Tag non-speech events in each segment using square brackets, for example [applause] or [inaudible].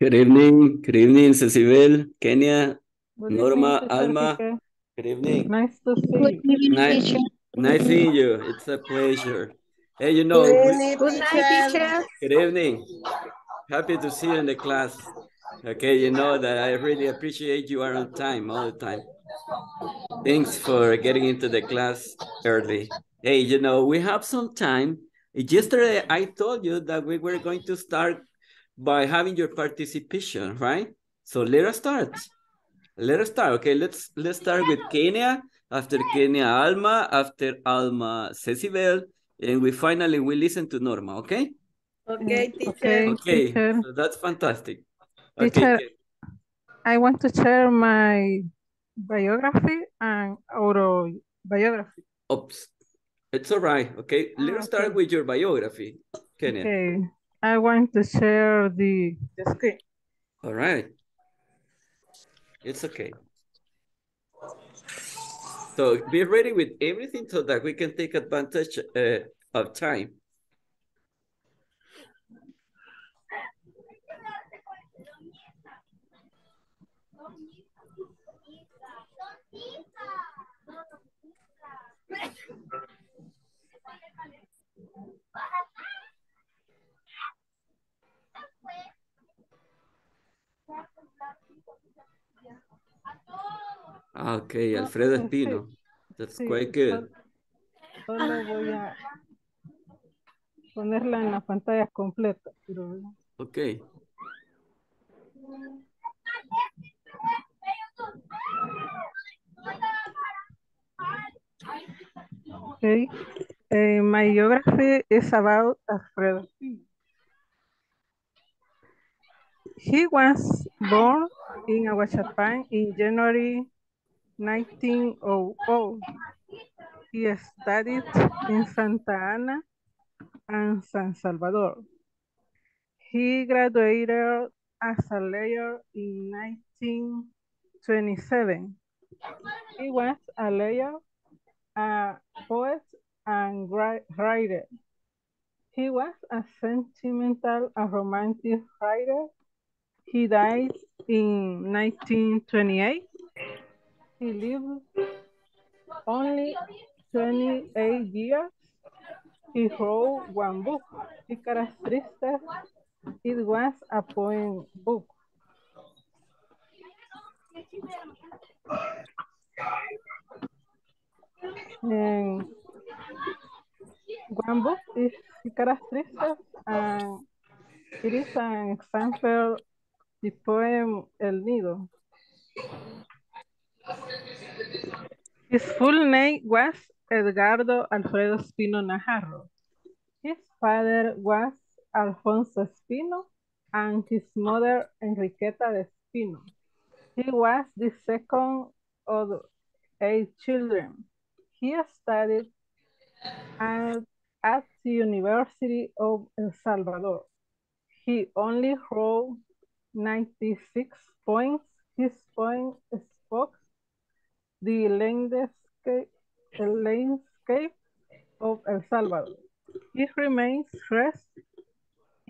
Good evening. Good evening, Cecibel, Kenya, Good Norma, evening, Alma. Teacher Good evening. Nice to see Good you. evening, Nice, teacher. nice seeing you. It's a pleasure. Hey, you know, Good evening, Good night, teacher. good evening. Happy to see you in the class. Okay, you know that I really appreciate you are on time all the time. Thanks for getting into the class early. Hey, you know, we have some time. Yesterday, I told you that we were going to start by having your participation, right? So let us start. Let us start. Okay, let's let's start with Kenya. After Kenya, Alma. After Alma, Cecibel. And we finally we listen to Norma, okay? Okay, teacher. Okay, Okay, teacher. so that's fantastic. Okay, Teacher, Ke- I want to share my biography and autobiography. oops. It's all right, okay? Ah, Let's start with your biography, Kenya. Okay, I want to share the, the screen. All right. It's okay. So be ready with everything so that we can take advantage uh, of time. [laughs] Ah, Okay, No, Alfredo Espino. That's sí, quite good. sol- Solo voy a ponerla en la pantalla completa. Pero... Okay. Okay. Uh, my biography is about Alfredo. Espino. He was born in Ahuachapán in January 1900. He studied in Santa Ana and San Salvador. He graduated as a lawyer in 1927. He was a lawyer, a poet, and ri- writer. He was a sentimental and romantic writer. He died in 1928. He lived only 28 years. He wrote one book, Tristes. It was a poem book. And one book is Jícaras Tristes, and it is an example the poem El Nido. His full name was Edgardo Alfredo Espino Najarro. His father was Alfonso Espino and his mother Enriqueta de Espino. He was the second of eight children. He studied at, at the University of El Salvador. He only wrote 96 points. His poem spoke the landscape, the landscape of El Salvador. He remains rest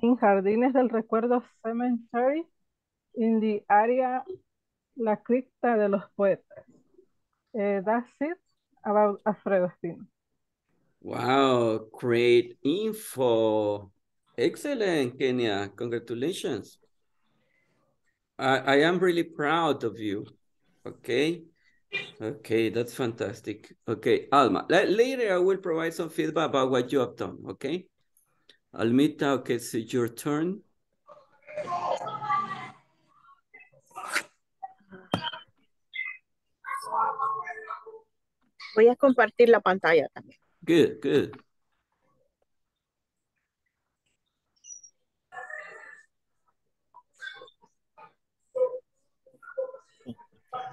in Jardines del Recuerdo Cemetery in the area La Cripta de los Poetas. Eh, that's it about Alfredo Espino. Wow, great info. Excellent, Kenya. Congratulations. I, I am really proud of you. Okay. Okay, that's fantastic. Okay, Alma. la- later I will provide some feedback about what you have done. Okay. Almita, okay, it's your turn. Voy a compartir la pantalla también. Good, good.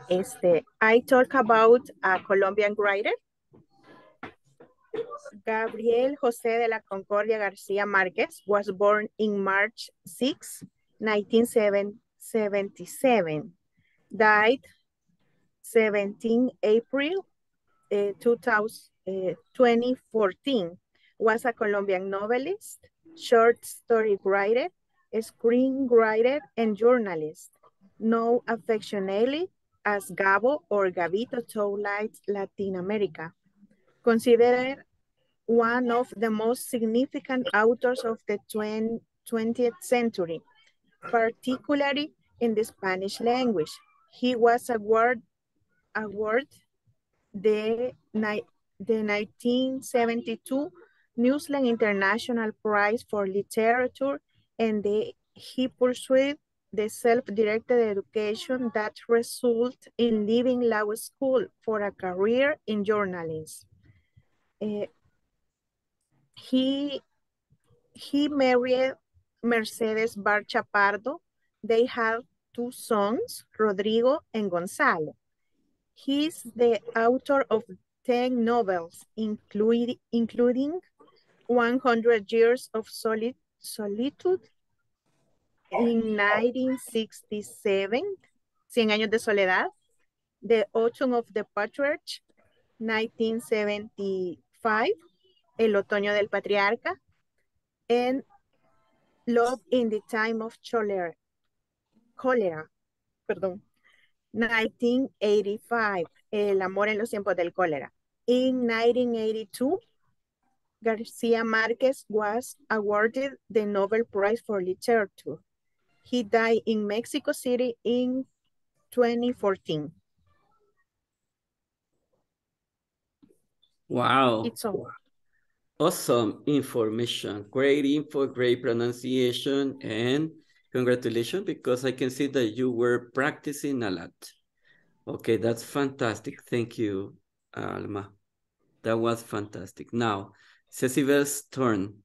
Este, I talk about a Colombian writer. Gabriel José de la Concordia García Márquez was born in March 6, 1977. Died 17 April eh, 2000, eh, 2014. Was a Colombian novelist, short story writer, screenwriter and journalist, known affectionately as Gabo or Gabito to Latin America. Considered one of the most significant authors of the 20th century, particularly in the Spanish language. He was awarded award the, the 1972 Neustadt International Prize for Literature and the, he pursued the self-directed education that resulted in leaving law school for a career in journalism. Uh, he, he married Mercedes Barcha Pardo. They have two sons, Rodrigo and Gonzalo. He's the author of 10 novels, including, including 100 Years of Solid, Solitude in 1967, Cien Años de Soledad, The Autumn of the Patriarch, 1975, El Otoño del Patriarca, and Love in the Time of Cholera, cólera perdón, 1985, El amor en los tiempos del cólera. In 1982, Garcia Marquez was awarded the Nobel Prize for Literature. He died in Mexico City in 2014. Wow. It's all. Awesome information. Great info, great pronunciation, and congratulations because I can see that you were practicing a lot. Okay, that's fantastic. Thank you, Alma. That was fantastic. Now, Cecil's turn.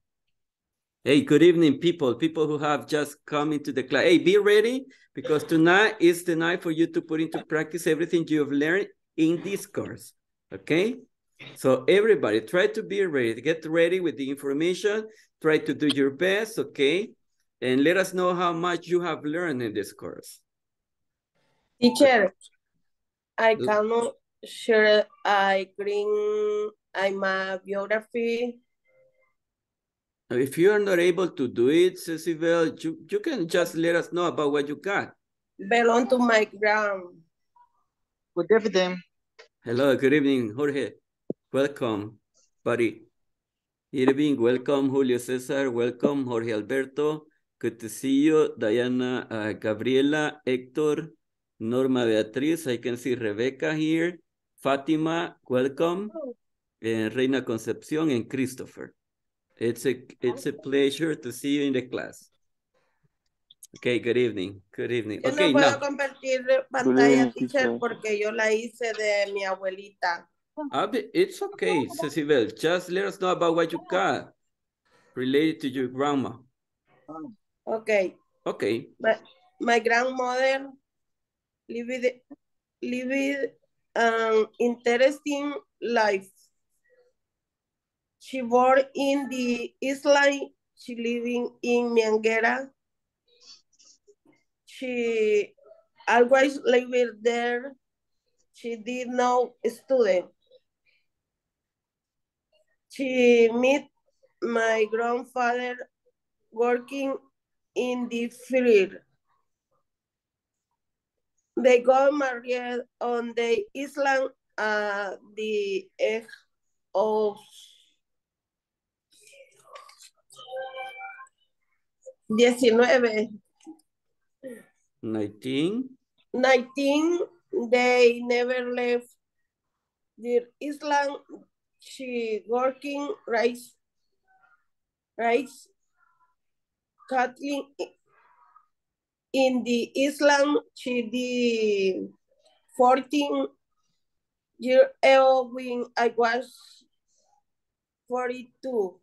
Hey, good evening, people. People who have just come into the class. Hey, be ready because tonight is the night for you to put into practice everything you have learned in this course. Okay? So everybody, try to be ready. Get ready with the information. Try to do your best, okay? And let us know how much you have learned in this course. Teacher, I cannot share I bring I'm a biography if you are not able to do it, Cecil, you, you can just let us know about what you got. belong to my ground. Good evening. Hello, good evening, Jorge. Welcome, buddy. Irving, welcome, Julio Cesar, welcome, Jorge Alberto. Good to see you, Diana, uh, Gabriela, Hector, Norma Beatriz. I can see Rebecca here. Fatima, welcome. And Reina Concepción and Christopher. It's a it's a pleasure to see you in the class. Okay, good evening. Good evening. Yo okay, no puedo now. compartir pantalla, evening, teacher, teacher. porque yo la hice de mi abuelita. Ah, I'll it's okay, Cecil. Just let us know about what you got related to your grandma. Okay. Okay. My, my grandmother lived, lived an interesting life. She born in the Island. She living in Meanguera. She always lived there. She did no student. She met my grandfather working in the field. They got married on the island at the age of Diecinueve. 19. 19, they never left the island. She working rice, rice cutting in the island. She did 14 year old when I was 42.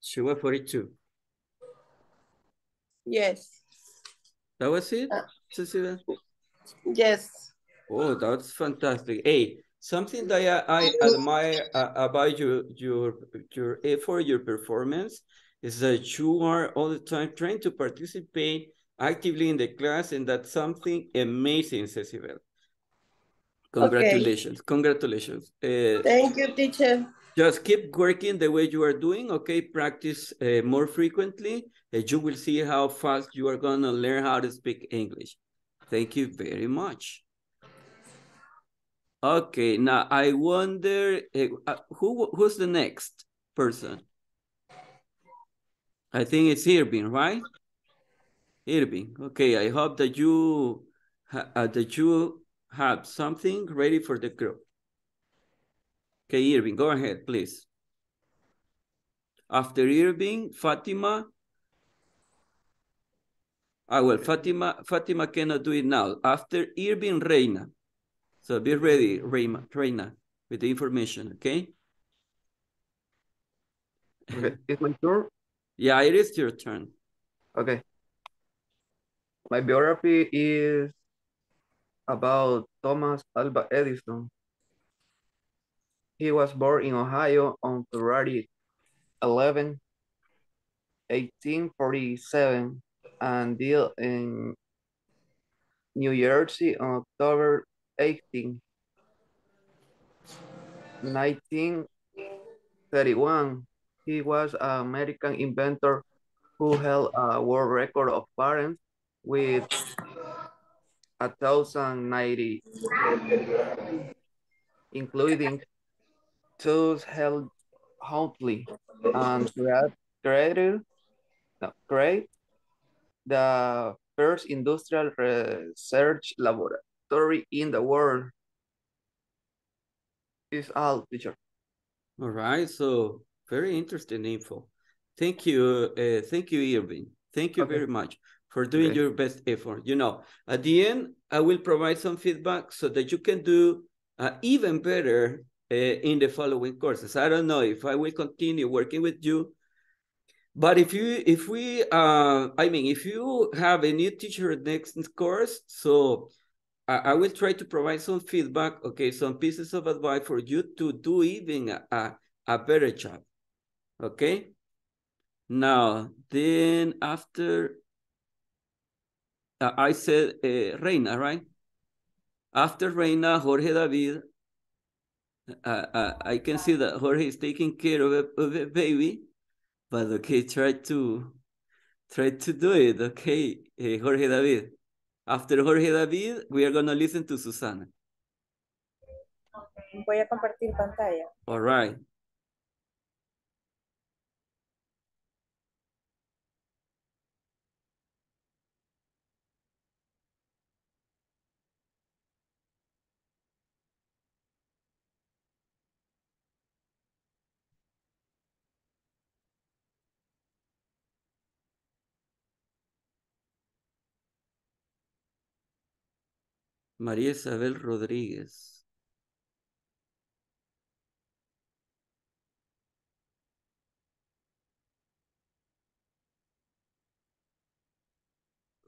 She was 42. Yes, That was it, Uh, Cecilia? yes. Oh, that's fantastic. Hey, something that I, I admire uh, about your your your effort, your performance, is that you are all the time trying to participate actively in the class, and that's something amazing, Cecil. Congratulations, congratulations. Uh, Thank you, teacher. Just keep working the way you are doing, okay? Practice uh, more frequently, and you will see how fast you are gonna learn how to speak English. Thank you very much. Okay, now I wonder, uh, who who's the next person? I think it's Irving, right? Irving, okay, I hope that you, uh, that you have something ready for the group. Okay, Irving, go ahead, please. After Irving, Fatima. Ah, well, Fatima, Fatima cannot do it now. After Irving, Reina. So be ready, Reina, Reina, with the information, okay? Okay, it's my turn? Yeah, it is your turn. Okay. My biography is about Thomas Alva Edison. He was born in Ohio on February 11, 1847, and died in New Jersey on October 18, 1931. He was an American inventor who held a world record of patents with a thousand ninety, including tools held Huntley and created, no, create the first industrial research laboratory in the world. Is all, teacher. All right, so very interesting info. Thank you, uh, thank you, Irving. Thank you okay. very much for doing okay. your best effort. You know, at the end, I will provide some feedback so that you can do uh, even better uh, in the following courses. I don't know if I will continue working with you, but if you, if we, uh, I mean, if you have a new teacher next course, so I, I will try to provide some feedback, okay, some pieces of advice for you to do even a, a, a better job, okay? Now, then after uh, I said uh, Reina, right? After Reina, Jorge David, uh, uh, I can see that Jorge is taking care of a, of a baby, but okay, try to try to do it, okay, uh, Jorge David. After Jorge David, we are going to listen to Susana. Voy a compartir pantalla. All right. María Isabel Rodríguez.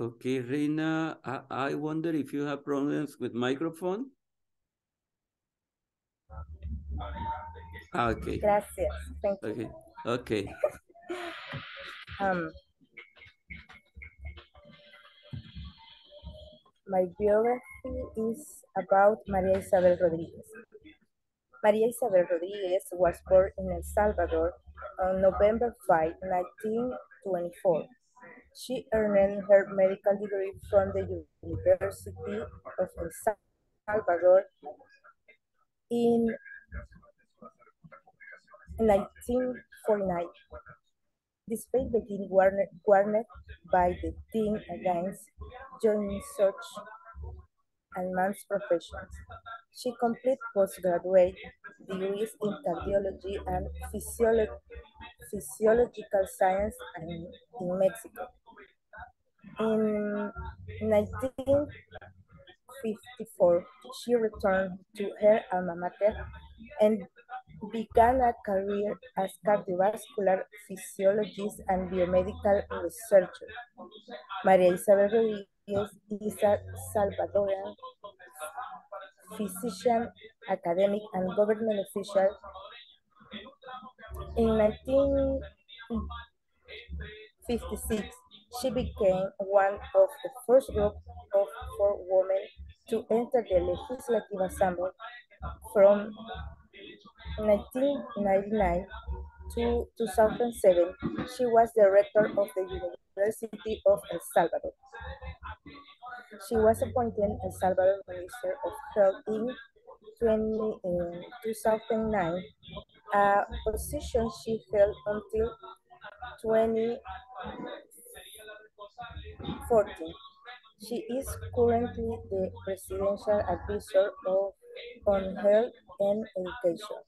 Okay, Reina, I, I wonder if you have problems with microphone. Ah, okay. Gracias. Thank you. Okay. Okay. [laughs] um, my is about Maria Isabel Rodriguez. Maria Isabel Rodriguez was born in El Salvador on November 5, 1924. She earned her medical degree from the University of El Salvador in 1949. Despite being warned, warned by the team against joining such advanced professions. She completed postgraduate degrees in cardiology and physiolo physiological science in, in Mexico. In 1954, she returned to her alma mater and began a career as cardiovascular physiologist and biomedical researcher. Maria Isabel is a Salvadoran, physician, academic, and government official. In 1956, she became one of the first group of four women to enter the Legislative Assembly from 1999 to 2007, she was the rector of the University of El Salvador. She was appointed El Salvador Minister of Health in 20, uh, 2009, a position she held until 2014. She is currently the presidential advisor of, on health and education.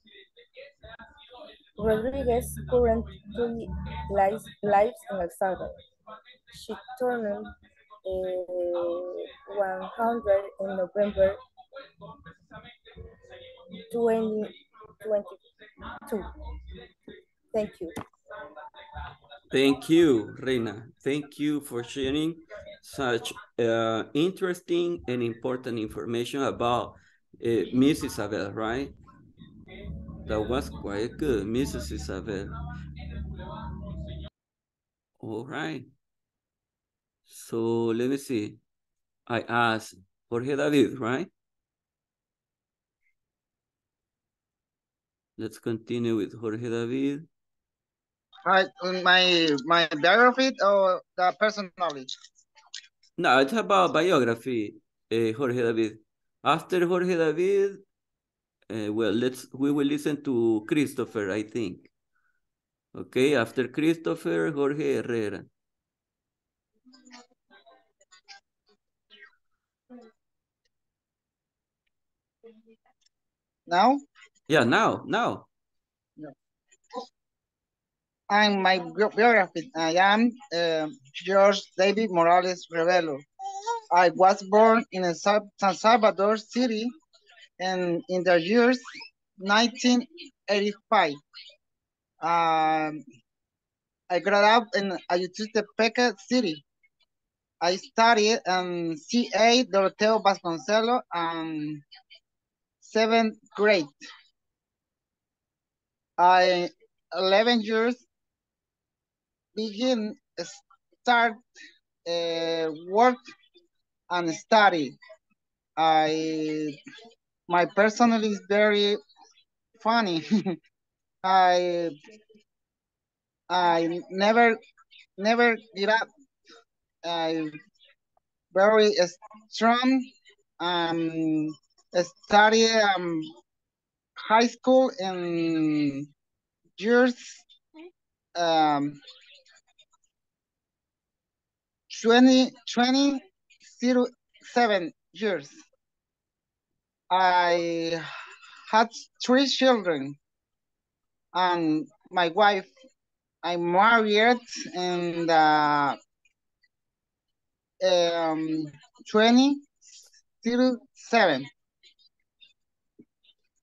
Rodriguez currently lives, lives in El Salvador. She turned uh, 100 in November 2022. Thank you. Thank you, Reina. Thank you for sharing such uh, interesting and important information about uh, Miss Isabel, right? That was quite good, Mrs. Isabel. All right. So let me see. I asked Jorge David, right? Let's continue with Jorge David. Right, my my biography or the personal knowledge? No, it's about biography, uh, Jorge David. After Jorge David, uh, well, let's we will listen to Christopher, I think. Okay, after Christopher, Jorge Herrera. Now? Yeah, now, now. I'm my biography. I am uh, George David Morales Revelo. I was born in San Salvador City and in the years 1985. Um, I grew up in Ayutthaya City. I studied in CA Doroteo Vasconcelos and seventh grade. I 11 years begin start uh, work and study. I my personal is very funny. [laughs] I I never never get up. I very strong. Um, study um high school in years um 20 20 zero, seven years. I had three children and my wife I married in the um 2007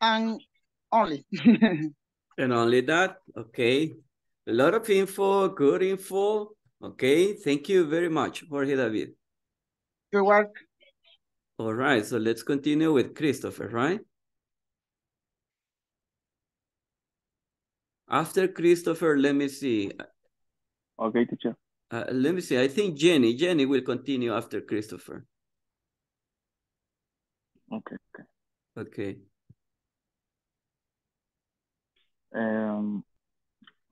and only [laughs] And only that, okay. A lot of info, good info. Okay, thank you very much, Jorge David. Your work. All right, so let's continue with Christopher, right? After Christopher, let me see. Okay, teacher. Uh, let me see. I think Jenny. Jenny will continue after Christopher. Okay, okay. Okay. Um,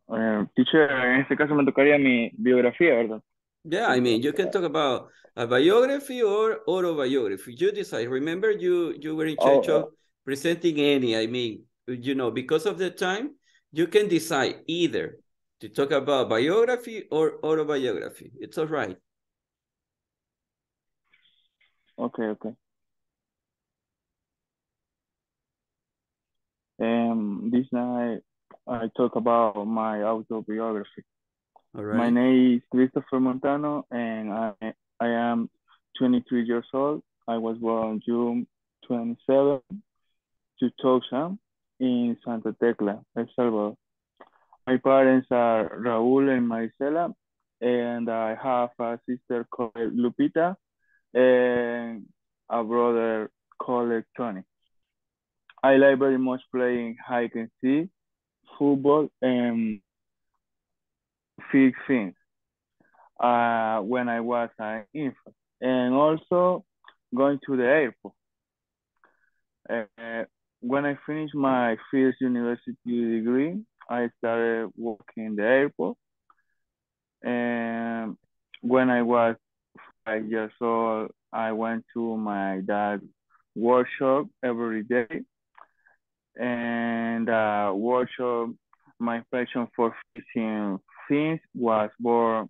uh, teacher, en este caso me tocaría mi biografía, ¿verdad? Yeah, I mean, you can talk about a biography or autobiography. You decide. Remember, you you were in charge Oh, of presenting any. I mean, you know, because of the time, you can decide either to talk about biography or autobiography. It's all right. Okay, okay. Um, this night I talk about my autobiography. All My name is Christopher Montano, and I I am 23 years old. I was born June 27, 2000 in Santa Tecla, El Salvador. My parents are Raúl and Marisela, and I have a sister called Lupita and a brother called Tony. I like very much playing hide and seek, football, and fixing uh, when I was an infant, and also going to the airport. Uh, when I finished my first university degree, I started working in the airport. And when I was five years old, I went to my dad's workshop every day. And uh, workshop, my passion for fishing things was born.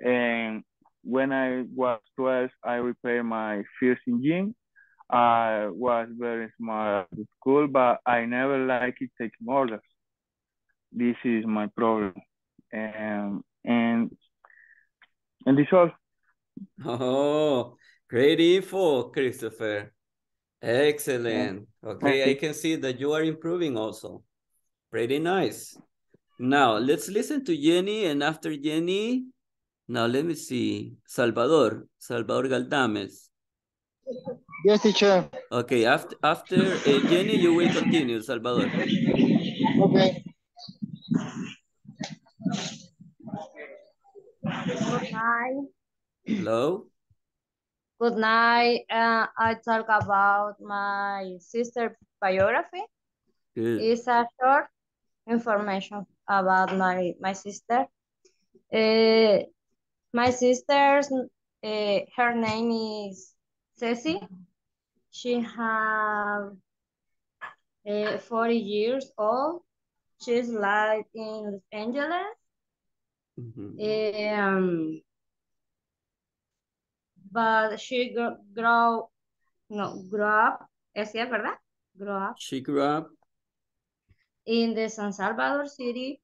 And when I was 12, I repaired my first engine. I was very smart at school, but I never liked taking orders. This is my problem. And, and, and this all. [laughs] Oh, great info, Christopher. Excellent. Okay, I can see that you are improving also. Pretty nice. Now, let's listen to Jenny, and after Jenny, now let me see, Salvador, Salvador Galdames. Yes, teacher. Okay, after, after uh, Jenny, you will continue, Salvador. Okay. Good night. Hello? Good night. Uh, I talk about my sister biography. Good. It's a short information about my, my sister. Uh, my sister's, uh, her name is Ceci. She have uh, 40 years old. She's like in Los Angeles. Mhm. Um, but she grow, grow no, grew up, es cierto, ¿verdad? Grow up She grew up. in the San Salvador city.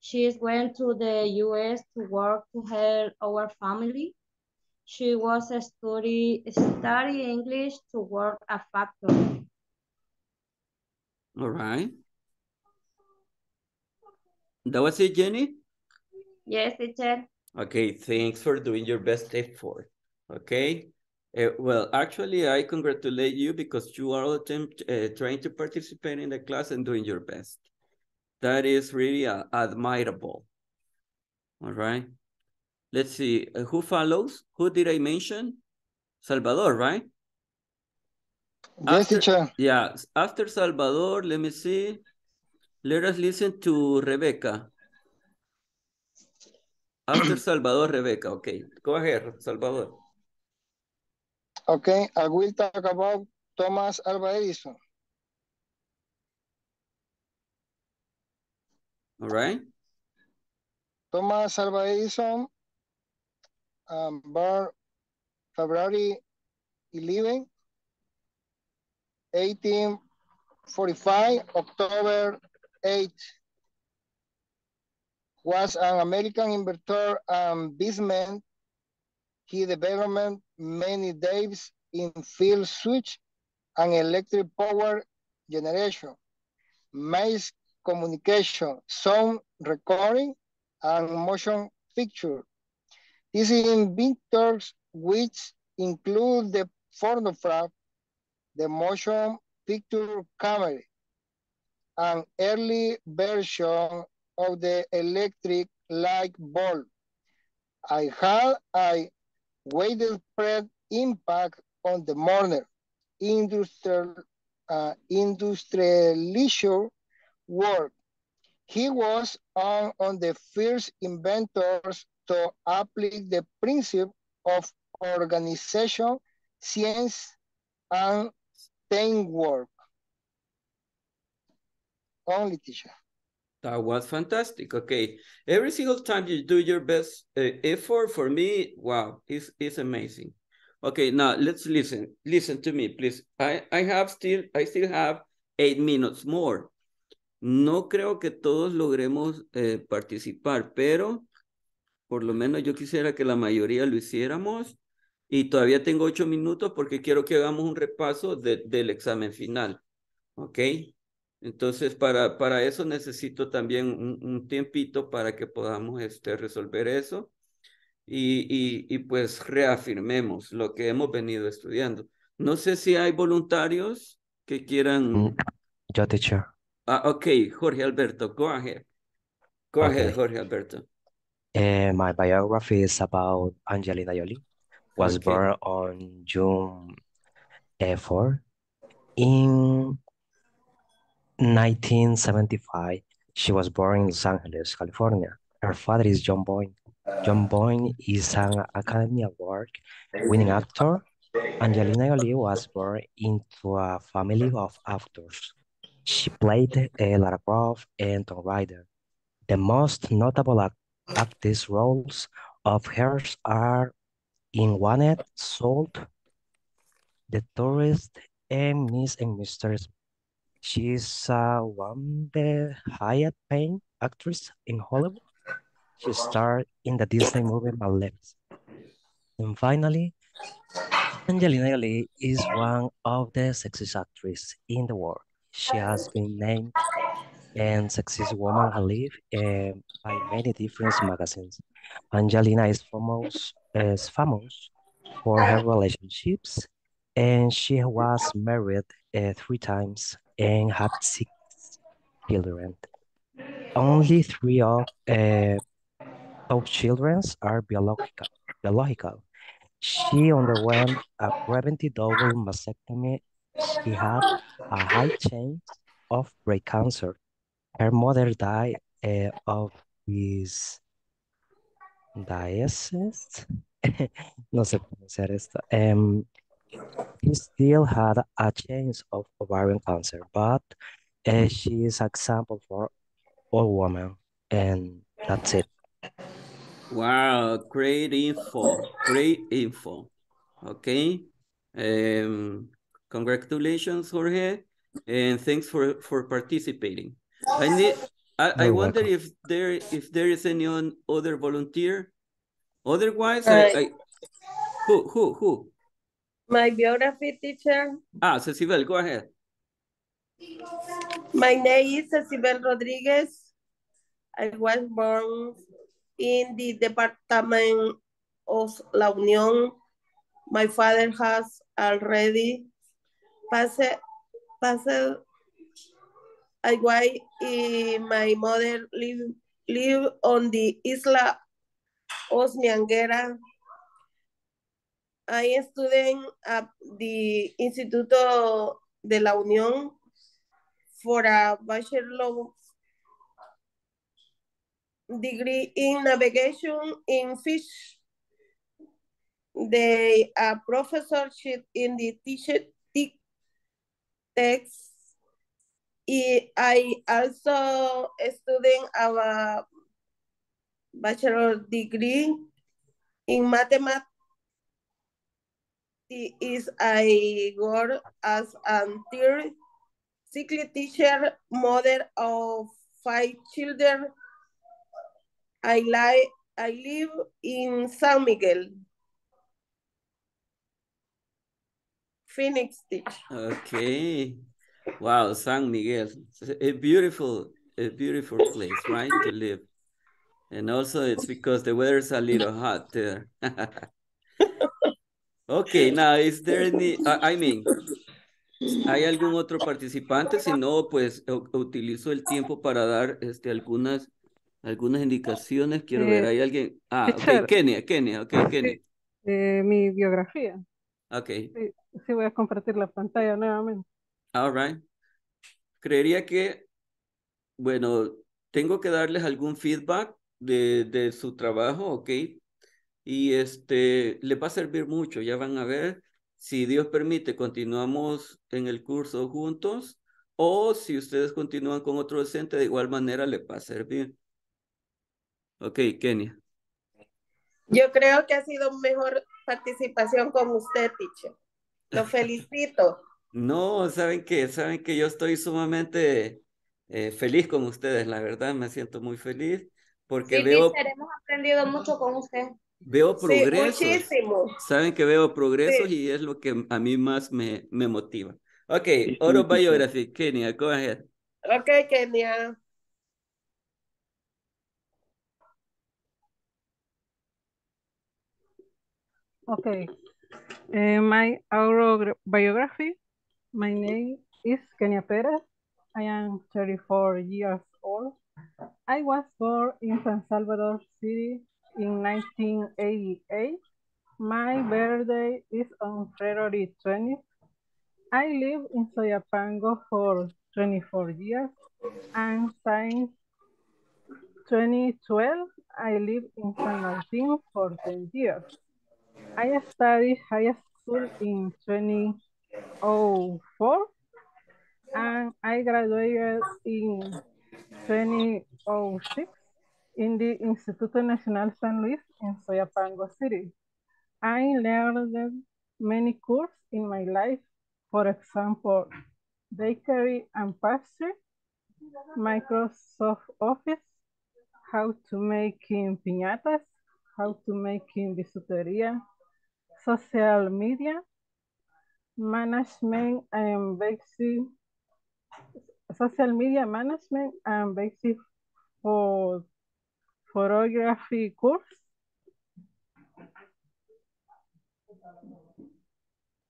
She went to the U.S. to work to help our family. She was a study study English to work a factory. All right. That was it, Jenny? Yes, teacher. Okay, thanks for doing your best effort. Okay. Uh, well, actually, I congratulate you because you are attempt, uh, trying to participate in the class and doing your best. That is really uh, admirable. All right. Let's see. uh, who follows? Who did I mention? Salvador, right? Yes, teacher. Yeah. After Salvador, let me see. Let us listen to Rebecca. After [clears throat] Salvador, Rebecca. Okay. Go ahead, Salvador. Okay, I will talk about Thomas Alva Edison. All right. Thomas Alva Edison, um, born February 11, 1845, October 8, was an American inventor and businessman. He developed many devices in field switch and electric power generation, mass communication, sound recording, and motion picture. These inventors, which include the phonograph, the motion picture camera, an early version of the electric light bulb. I had a widespread impact on the modern industrial, uh, industrial world. He was one of the first inventors to apply the principle of organization, science, and teamwork. Only teacher. That was fantastic. Okay. Every single time you do your best uh, effort for me, wow, it's, it's amazing. Okay, now let's listen. Listen to me, please. I, I have still, I still have eight minutes more. No creo que todos logremos eh, participar, pero por lo menos yo quisiera que la mayoría lo hiciéramos y todavía tengo ocho minutos porque quiero que hagamos un repaso de, del examen final. ¿Ok? Entonces, para, para eso necesito también un, un tiempito para que podamos este, resolver eso y, y, y pues reafirmemos lo que hemos venido estudiando. No sé si hay voluntarios que quieran... Yo, teacher. Ah, ok, Jorge Alberto, go ahead. Go ahead, Okay. Jorge Alberto. Uh, my biography is about Angelina Jolie. Was Okay. born on June uh, 4 in 1975, she was born in Los Angeles, California. Her father is Jon Voight. Jon Voight is an Academy Award winning actor. Angelina Jolie was born into a family of actors. She played uh, Lara Croft and Tomb Raider. The most notable act actress roles of hers are in Wanted, Salt, The Tourist, and Miss and Mr. Smith. She is uh, one of the highest paying actress in Hollywood. She starred in the Disney movie Maleficent. And finally, Angelina Jolie is one of the sexiest actresses in the world. She has been named and Sexiest Woman Alive uh, by many different magazines. Angelina is famous, is famous for her relationships, and she was married uh, three times and had six children. Only three of uh, those children are biological. biological. She underwent a preventive double mastectomy. She had a high chance of breast cancer. Her mother died uh, of this dialysis. [laughs] no sé pronunciar esto. Um, he still had a chance of ovarian cancer, but uh, she is an example for all women, and that's it. Wow, great info, great info. Okay. Um, congratulations, Jorge, and thanks for, for participating. I need, I, I wonder welcome. if there if there is any other volunteer. Otherwise, I, Uh, I who who who? My biography teacher. Ah, Cecibel, go ahead. My name is Cecibel Rodriguez. I was born in the department of La Unión. My father has already passed, passed away. My mother live, live on the Isla Osmianguera. I student at the Instituto de la Unión for a bachelor degree in navigation in fish. They a professorship in the teacher te- text. I also student a bachelor degree in mathematics. Is I work as a cycle teacher, mother of five children. I I live in San Miguel. Phoenix teach. Okay. Wow, San Miguel. A beautiful, a beautiful place, right? To live. And also it's because the weather's a little hot there. [laughs] Okay, now is there any, I mean, ¿hay algún otro participante? Si no, pues utilizo el tiempo para dar este, algunas, algunas indicaciones. Quiero ver, Eh, ¿hay alguien? Ah, ok. Kenia, Kenia, ok, Kenia. Eh, mi biografía. Ok, Sí, sí, voy a compartir la pantalla nuevamente. all right. Creería que, bueno, tengo que darles algún feedback de, de su trabajo, ok. Y este, les va a servir mucho, ya van a ver. Si Dios permite, continuamos en el curso juntos. O si ustedes continúan con otro docente, de igual manera les va a servir. Ok, Kenia. Yo creo que ha sido mejor participación con usted, teacher. Lo felicito. [laughs] No, saben que, saben que yo estoy sumamente eh, feliz con ustedes, la verdad, me siento muy feliz porque Sí, veo, teacher, hemos aprendido mucho con usted. Veo Sí, progresos. muchísimo. Saben que veo progresos Sí. y es lo que a mí más me, me motiva. Ok, Sí, autobiography, Kenia, go ahead. Ok, Kenia. Okay. Uh, my autobiography. My name is Kenia Perez. I am 34 years old. I was born in San Salvador City in 1988. My birthday is on February 20th. I live in Soyapango for 24 years and since 2012 I live in San Martin for 10 years. I studied high school in 2004 and I graduated in 2006 in the Instituto Nacional San Luis in Soyapango City. I learned many courses in my life, for example, bakery and pastry, Microsoft Office, how to make piñatas, how to make in bisutería, social media, management and basic social media management and basic for photography course.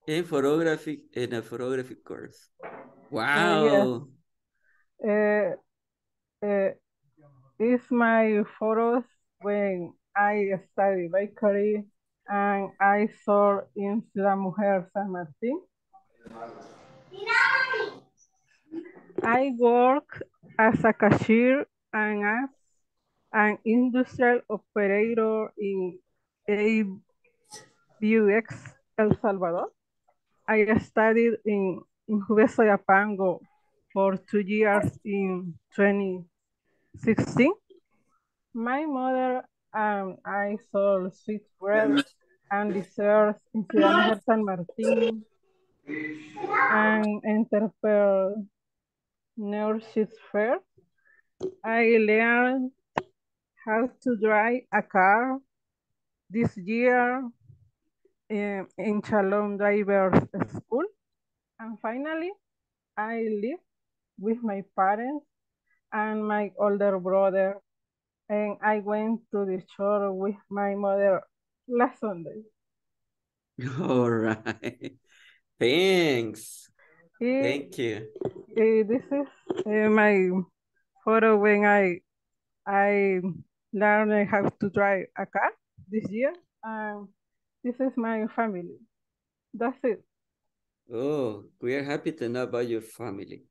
In photography, in a photographic course. Uh, Wow. yes. Uh, uh, it's my photos when I study bakery and I saw in Ciudad Mujer San Martin. I work as a cashier and as an industrial operator in ABUX El Salvador. I studied in, in Juve Soyapango for two years in 2016. My mother and I sold sweet bread and desserts in Ciudad San Martin and entrepreneurship fair. I learned how to drive a car this year in, in Shalom Drivers School. And finally, I live with my parents and my older brother. And I went to the shore with my mother last Sunday. [laughs] All right. Thanks. Eh, Thank you. eh, this is eh, my photo when I I learned how to drive a car this year. And this is my family. That's it. Oh, we are happy to know about your family.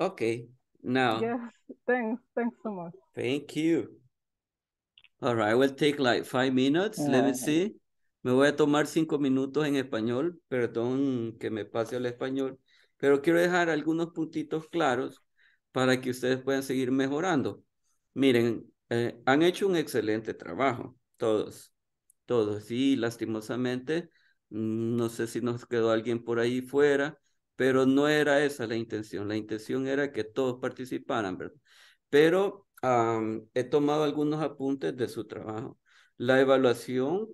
Okay, now, Yes, thanks, thanks so much. thank you. All right, we'll take like five minutes. Let me Ah. see. Me voy a tomar cinco minutos en español. Perdón que me pase al español, pero quiero dejar algunos puntitos claros para que ustedes puedan seguir mejorando. Miren, eh, han hecho un excelente trabajo, todos, todos. Y lastimosamente, mm, no sé si nos quedó alguien por ahí fuera, pero no era esa la intención. La intención era que todos participaran, ¿verdad? Pero he tomado algunos apuntes de su trabajo. La evaluación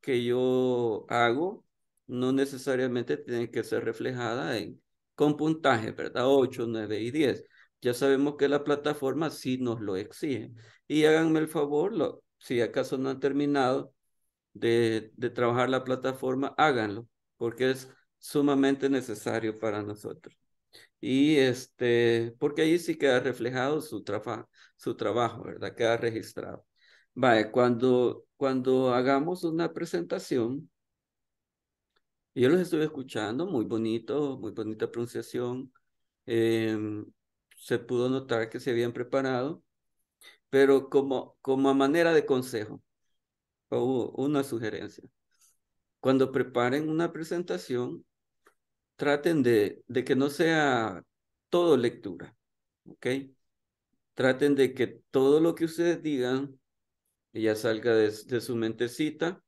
que yo hago no necesariamente tiene que ser reflejada en, con puntaje, ¿verdad? 8, 9 y 10. Ya sabemos que la plataforma sí nos lo exige. Y háganme el favor, lo, si acaso no han terminado de, de trabajar la plataforma, háganlo, porque es sumamente necesario para nosotros. Y este, porque ahí sí queda reflejado su, trabajo su trabajo, ¿verdad? Queda registrado. Vale, cuando, cuando hagamos una presentación, yo los estoy escuchando, muy bonito, muy bonita pronunciación. em, se pudo notar que se habían preparado, pero como, como a manera de consejo o una sugerencia. Cuando preparen una presentación, traten de, de que no sea todo lectura, ¿ok? Traten de que todo lo que ustedes digan ya salga de, de su mentecita,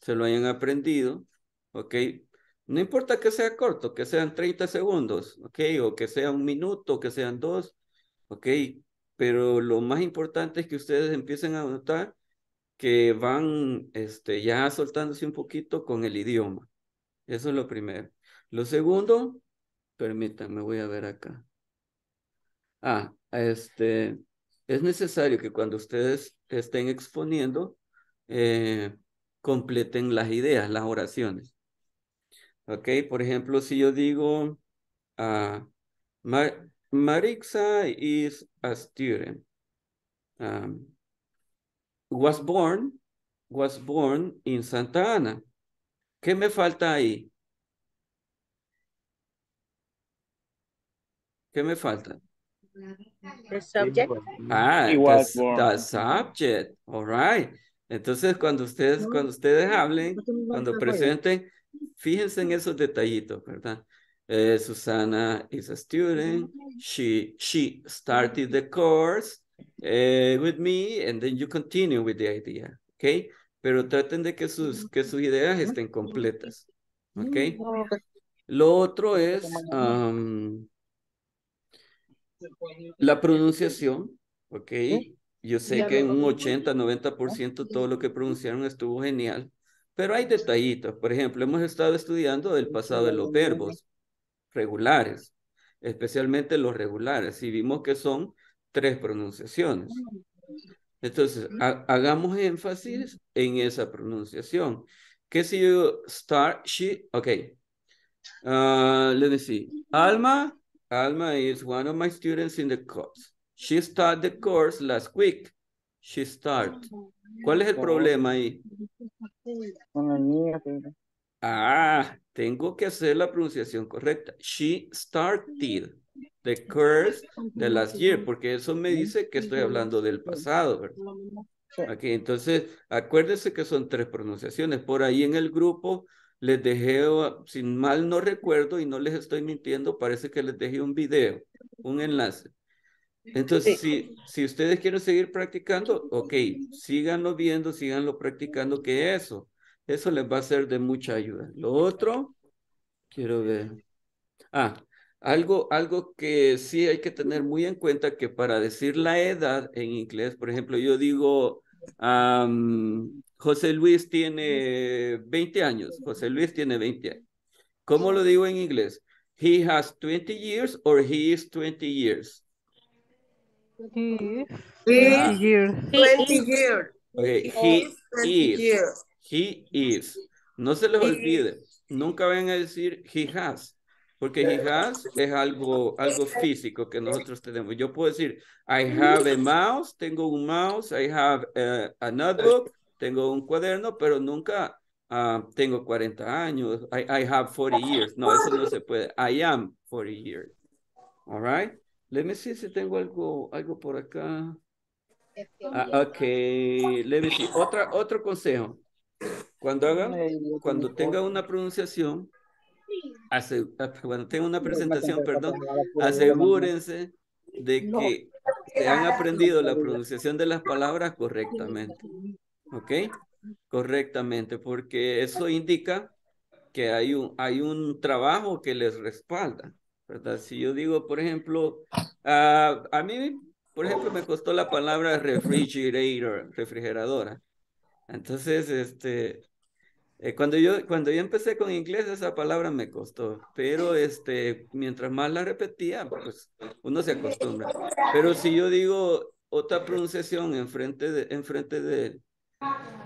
se lo hayan aprendido, ¿ok? No importa que sea corto, que sean 30 segundos, ¿ok? O que sea un minuto, que sean dos, ¿ok? Pero lo más importante es que ustedes empiecen a notar que van este, ya soltándose un poquito con el idioma. Eso es lo primero. Lo segundo, permítanme, voy a ver acá. Ah, este, es necesario que cuando ustedes estén exponiendo, eh, completen las ideas, las oraciones. Ok, por ejemplo, si yo digo, Mar- Marixa is a student. Um, was born, was born in Santa Ana. ¿Qué me falta ahí? ¿Qué me falta? The subject. Ah, He was the, born. the subject. All right. Entonces, cuando ustedes, cuando ustedes hablen, cuando presenten, fíjense en esos detallitos, ¿verdad? Eh, Susana is a student. She, she started the course eh, with me, and then you continue with the idea, ¿ok? Pero traten de que sus, que sus ideas estén completas, ¿ok? Lo otro es la pronunciación, ¿ok? Yo sé que en un 80, 90% todo lo que pronunciaron estuvo genial, pero hay detallitos. Por ejemplo, hemos estado estudiando el pasado de los verbos regulares, especialmente los regulares, y vimos que son tres pronunciaciones. Entonces, ha- hagamos énfasis en esa pronunciación. Que si yo start, she, okay. Uh, let me see. Alma, Alma is one of my students in the course. She started the course last week. She started. ¿Cuál es el problema ahí? Con la niña, pero- Ah, tengo que hacer la pronunciación correcta. She started the course the last year, porque eso me dice que estoy hablando del pasado, ¿verdad? Ok, entonces acuérdense que son tres pronunciaciones. Por ahí en el grupo les dejé, uh, si mal no recuerdo y no les estoy mintiendo, parece que les dejé un video, un enlace. Entonces, si, si ustedes quieren seguir practicando, ok, síganlo viendo, síganlo practicando, que eso, eso les va a ser de mucha ayuda. Lo otro, quiero ver. Ah, algo, algo que sí hay que tener muy en cuenta que para decir la edad en inglés, por ejemplo, yo digo, am, José Luis tiene 20 años, José Luis tiene 20 años. ¿Cómo lo digo en inglés? He has 20 years or he is 20 years. He is He- 20 years. 20 years. Okay, He he is 20 is. years. He is. No se les He olvide. Nunca vayan a decir he has. Porque he has es algo, algo físico que nosotros tenemos. Yo puedo decir, I have a mouse, tengo un mouse, I have a, a notebook, tengo un cuaderno, pero nunca ah, tengo 40 años. I, I have 40 years. No, eso no se puede. I am 40 years. All right. Let me see si tengo algo, algo por acá. Ah, ok, let me see. Otra, otro consejo. Cuando hagan, cuando tenga una pronunciación, ase- ah, cuando tenga una presentación, perdón, asegúrense de que se han aprendido la pronunciación de las palabras correctamente. ¿Ok? Correctamente, porque eso indica que hay un, hay un trabajo que les respalda, ¿verdad? Si yo digo, por ejemplo, ah, a mí, por ejemplo, me costó la palabra refrigerator, refrigeradora. Entonces, este, eh, cuando yo, cuando yo empecé con inglés, esa palabra me costó, pero este, mientras más la repetía, pues uno se acostumbra. Pero si yo digo otra pronunciación enfrente de, enfrente de,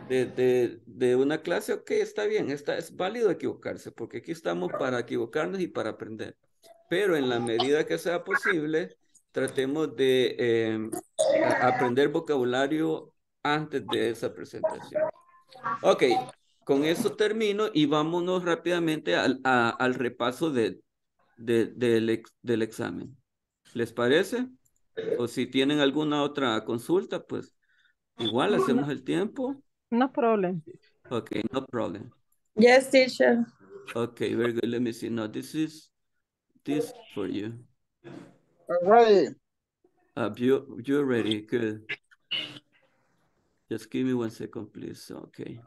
de, de, de una clase, ok, está bien, está, es válido equivocarse, porque aquí estamos para equivocarnos y para aprender. Pero en la medida que sea posible, tratemos de eh, aprender vocabulario antes de esa presentación. Ok, con eso termino y vámonos rápidamente al, a- al repaso de, de- del, ex- del examen. ¿Les parece? O si tienen alguna otra consulta, pues igual hacemos el tiempo. No problem. Ok, no problem. Yes, teacher. Okay, very good. Let me see. Now this is this for you. All right. Uh, you you're ready. Good. Just give me one second, please. Okay.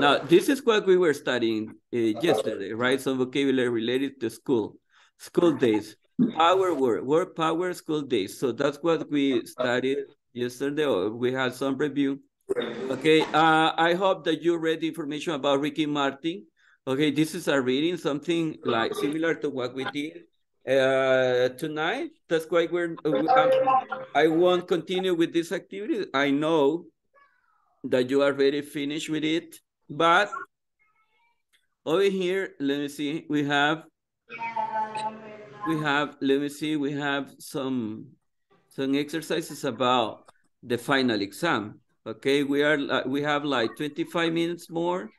Now this is what we were studying uh, yesterday, right? Some vocabulary related to school, school days, power word, word power, school days. So that's what we studied yesterday. Or we had some review. Okay. Uh, I hope that you read the information about Ricky Martin. Okay, this is a reading, something like similar to what we did uh, tonight. That's why we're, uh, um, I won't continue with this activity. I know that you are very finished with it, but over here, let me see, we have, we have, let me see, we have some, some exercises about the final exam. Okay, we are, we have like 25 minutes more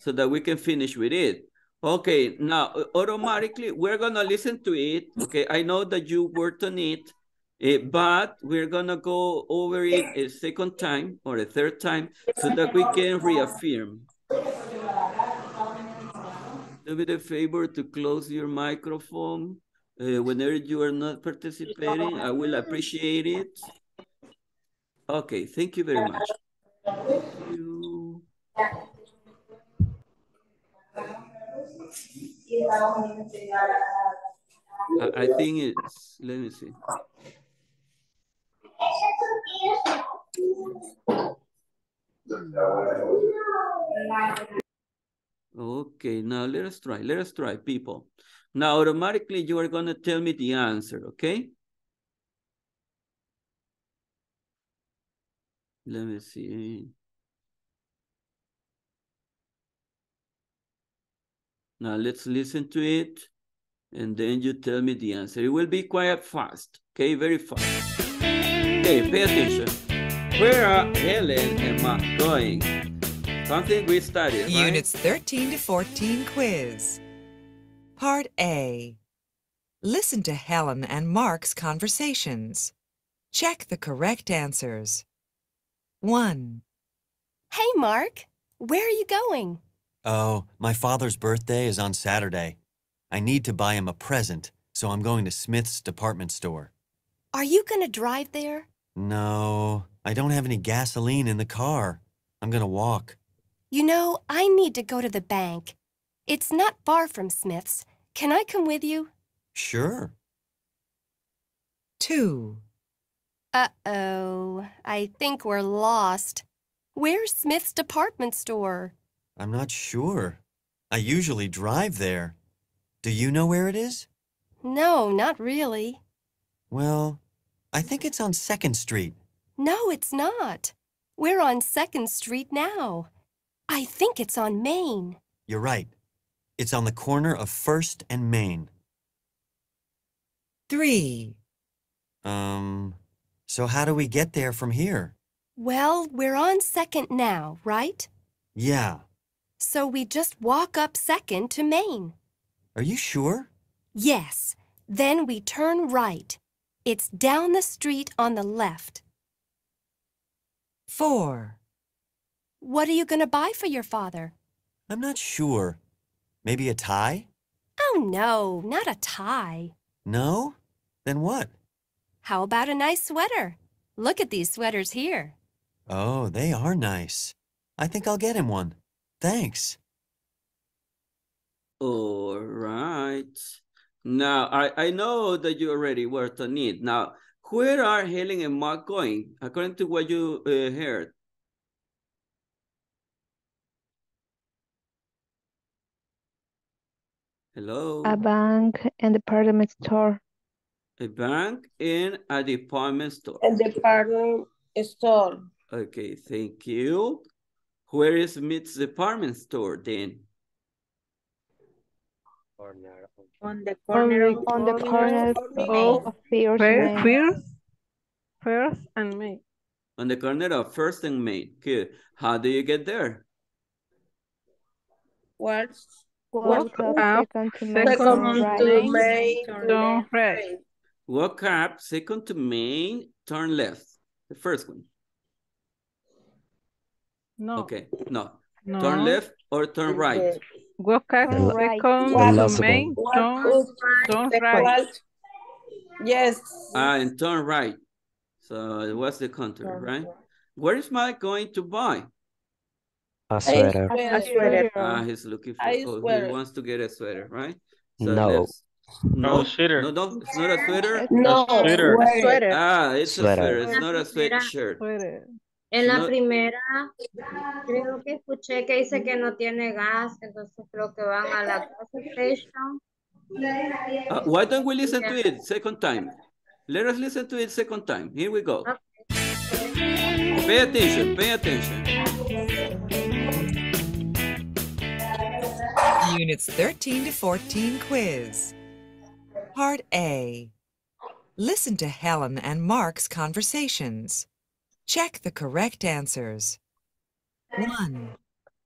so that we can finish with it. Okay, now uh, automatically we're gonna listen to it. Okay, I know that you worked on it, eh, but we're gonna go over it a second time or a third time so that we can reaffirm. Do me the favor to close your microphone uh, whenever you are not participating. I will appreciate it. Okay, thank you very much. Thank you. I, think it's, let me see. Okay, now let us try. Let us try, people. Now, automatically, you are going to tell me the answer, okay? Let me see. Now, let's listen to it, and then you tell me the answer. It will be quite fast, okay? Very fast. Okay, pay attention. Where are Helen and Mark going? Something we studied, right? Units 13 to 14 quiz. Part A. Listen to Helen and Mark's conversations. Check the correct answers. 1. Hey, Mark. Where are you going? Oh, my father's birthday is on Saturday. I need to buy him a present, so I'm going to Smith's department store. Are you going to drive there? No, I don't have any gasoline in the car. I'm going to walk. You know, I need to go to the bank. It's not far from Smith's. Can I come with you? Sure. 2. Uh-oh. I think we're lost. Where's Smith's department store? I'm not sure. I usually drive there. Do you know where it is? No, not really. Well, I think it's on 2nd Street. No, it's not. We're on 2nd Street now. I think it's on Main. You're right. It's on the corner of 1st and Main. 3. Um, so how do we get there from here? Well, we're on 2nd now, right? Yeah. So we just walk up 2nd to Main. Are you sure? Yes. Then we turn right. It's down the street on the left. 4. What are you going to buy for your father? I'm not sure. Maybe a tie? Oh, no, not a tie. No? Then what? How about a nice sweater? Look at these sweaters here. Oh, they are nice. I think I'll get him one. Thanks. All right. Now, I, I know that you already worked on it. Now, where are Helen and Mark going, according to what you uh, heard? Hello? A bank and department store. A bank and a department store. A department store. Okay, thank you. Where is Smith's department store then? On the corner On, of on the corner of Oh, First, first, first and May. On the corner of First and Main. Good. How do you get there? What's Walk up up, ah, second to Main, second turn right. to Main? Turn right. Walk up, second to Main, turn left. The first one. No. Okay, no. No. Turn left or turn right? Walk up, The right. second The to last Main, turn, turn right. Yes. Ah, and turn right. So what's the contour, right? Where is Mike going to buy? A sweater. A sweater. Ah, he's looking for, I oh, he wants to get a sweater, right? No. No, No, sweater. no, no, it's not a sweater. No, sweater. A sweater. Ah, it's a Sweater. sweater, it's not a Sweater. sweatshirt. Sweater. En la No. primera, creo que escuché que dice que no tiene gas, entonces creo que van a la gas station. Uh, why don't we listen to it second time? Let us listen to it second time. Here we go. Pay attention, pay attention. Units 13 to 14 quiz. Part A. Listen to Helen and Mark's conversations. Check the correct answers. 1.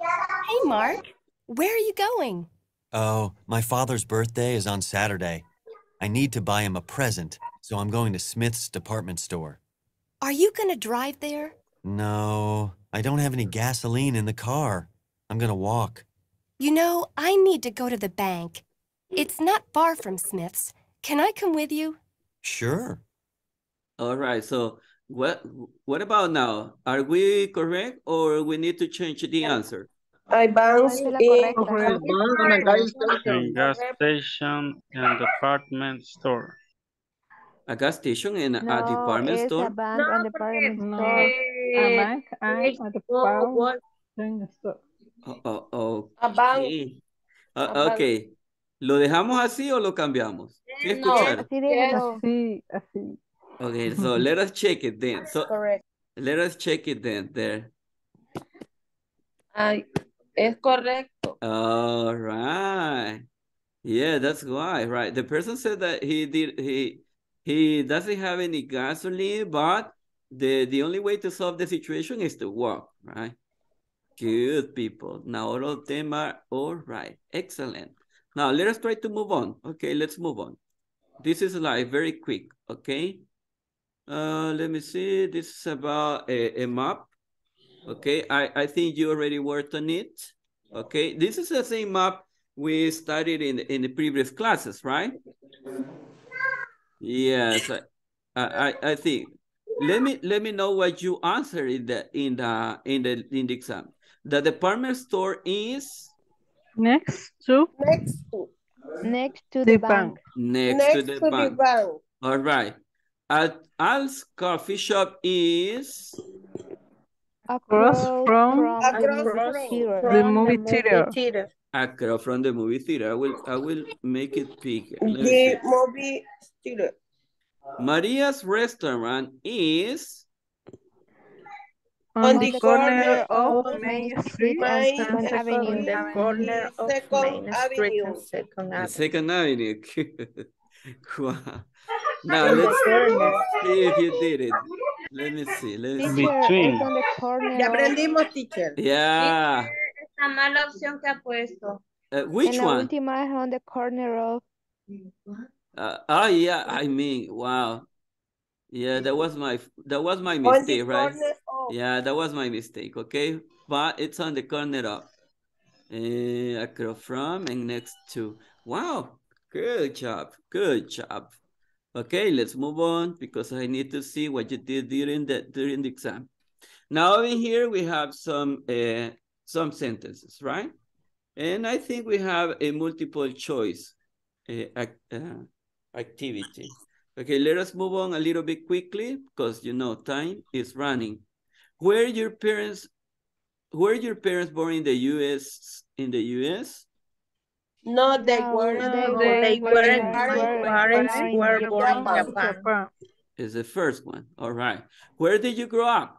Hey, Mark. Where are you going? Oh, my father's birthday is on Saturday. I need to buy him a present, so I'm going to Smith's department store. Are you going to drive there? No, I don't have any gasoline in the car. I'm gonna walk. You know, I need to go to the bank. It's not far from Smith's. Can I come with you? Sure. All right, so what what about now? Are we correct or we need to change the answer? I bounce ¿Cuál es la in a gas station. And department store. A gas station and a No, department a store? bank and department No, store. a bank and a department store. Oh, oh, A bank. okay. Ah, A bank. ok. ¿Lo dejamos así o lo cambiamos? ¿Qué No. escucharon? Déjelo. Así, así. Okay, [laughs] so let us check it then. So Correct. let us check it then there. Ay, es correcto. All right. Yeah, that's why, right? The person said that he did he he doesn't have any gasoline, but the the only way to solve the situation is to walk, right? Good people. Now all of them are all right. Excellent. Now let us try to move on. Okay, let's move on. This is like very quick, okay? Uh, let me see. This is about a, a map. Okay, I, I think you already worked on it. Okay, this is the same map we studied in, in the previous classes, right? Yes, I, I, I I think. Let me let me know what you answered in the in the in the in the exam. The department store is Next to Next to, Next to the the bank. bank. next, next to to the the bank. bank. All right. At Al's coffee shop is Across from Across the from- the movie theater. theater. across from the movie theater. I will I will make it bigger. Let me The see. movie theater. Maria's restaurant is On, On the the corner corner of of Main Main Street and and Second In the Avenue. corner of Second Main Street Avenue. and Second Avenue. Second Avenue. [laughs] wow. Now let's see if you did it. Let me see. Let me see. Between. es on the Ya aprendimos, teacher. Yeah. Esta mala opción que ha puesto. Uh, en which la one? última es on the corner of. Uh, oh yeah. I mean, wow. Yeah, that was my that was my mistake, right? of. Yeah, that was my mistake. Okay, but it's on the corner of. Uh, across from and next to. Wow, good job, good job. Okay, let's move on because I need to see what you did during the during the exam. Now over here we have some uh, some sentences, right? And I think we have a multiple choice uh, ac- uh, activity. Okay, let us move on a little bit quickly because you know time is running. Were your parents were your parents born in the US in the US? No, they No, weren't. they born. weren't. They weren't. parents were born in were born in Japan. Japan. Japan. Is the first one. All right. Where did you grow up?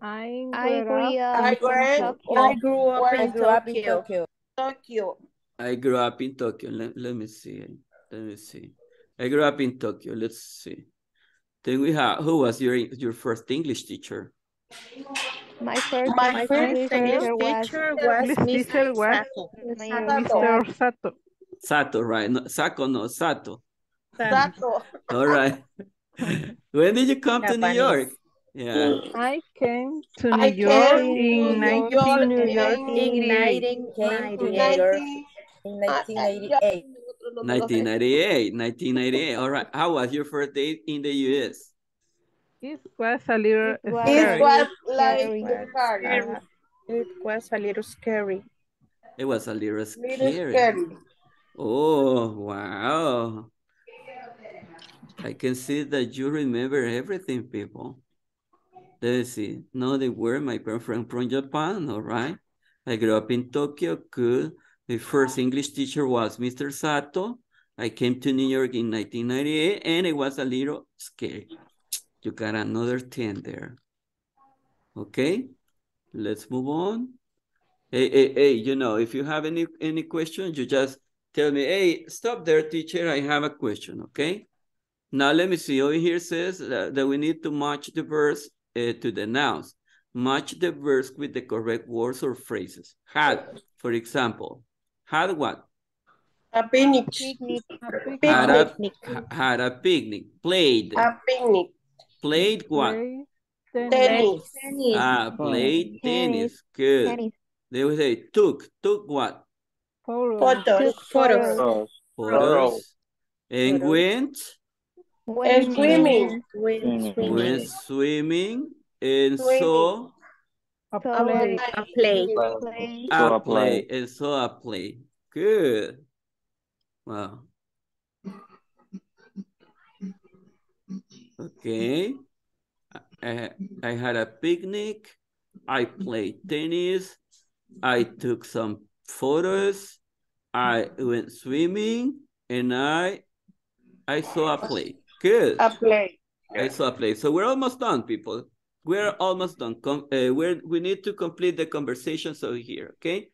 I I grew grew up up I in. Tokyo. Grew up Where in I grew up in Tokyo. Tokyo. Tokyo. I grew up in Tokyo. Let, let me see. Let me see. I grew up in Tokyo. Let's see. Then we have who was your your first English teacher? My first My my first English English teacher was teacher was English Miss Sato. Mr. Sato. Sato, right? No, Sako, no, Sato. Sato. [laughs] All right. when did you come to New York? Yeah. I came to New I York in to New York nineteen in eighty eight. Came to New York in 1988. 1998, 1998. All right. How was your first day in the U.S.? It was a little It was- It scary. was like Scary. scary. Uh, it was a little scary. It was a little Little scary. scary. Oh, wow. I can see that you remember everything, people. Let's see. No, they were my parents from, from Japan, all right? I grew up in Tokyo, good. My first English teacher was Mr. Sato. I came to New York in 1998, and it was a little scary. You got another 10 there. Okay, let's move on. Hey, hey, hey, you know, if you have any, any questions, you just tell me, hey, stop there, teacher, I have a question, okay? Now let me see, over here says that, that we need to match the verse uh, to the nouns. Match the verse with the correct words or phrases. Had, for example, Had what? A picnic. Picnic. Had a, Picnic. had a picnic. Played. A picnic. Played what? Tennis. Tennis. Ah, played tennis. Tennis. Good. Tennis. They would say took. Took what? Photos. Photos. Photos. Photos. Photos. And Photos. went. Went Swimming. Went Swimming. swimming. Went swimming. And Swimming. saw A play. A play. play. A a play. play. And saw a play. Good. Wow. Okay. I, I had a picnic. I played tennis. I took some photos. I went swimming and I I saw a play. Good. A play. I saw a play. So we're almost done, people. We're almost done. Com uh, we're, we need to complete the conversation. So here, okay?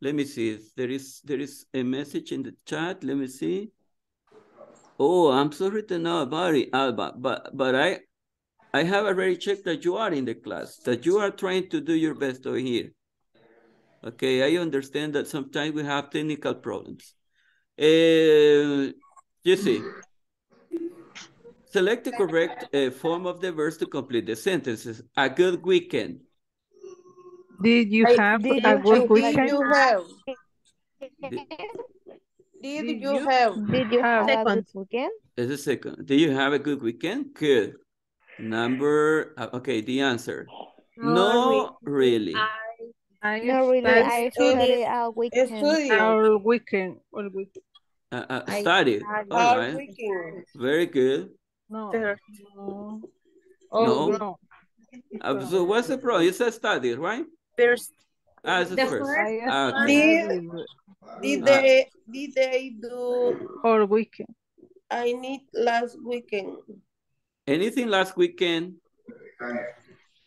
Let me see. There is there is a message in the chat. Let me see. Oh, I'm sorry to know about it, Alba, but but I I have already checked that you are in the class, that you are trying to do your best over here. Okay, I understand that sometimes we have technical problems. Uh, you see, select the correct uh, form of the verse to complete the sentences. A good weekend. Did you I- have did a you good have- Did weekend? you have? Did- Did Did you you- have? Did you have a good weekend? Is a second. Do you have a good weekend? Good. Number, uh, okay, the answer. No, really. I No, really. I studied studied all weekend. Studio. all weekend. All week. Uh, uh, I studied. studied All All right. weekend. Very good. No. First. No. No. no. Uh, so what's the problem? You said studied, right? First. Ah, it's the The first. first Ah, okay. Did, did Ah. they, did they do, all weekend. I need last weekend? Anything last weekend?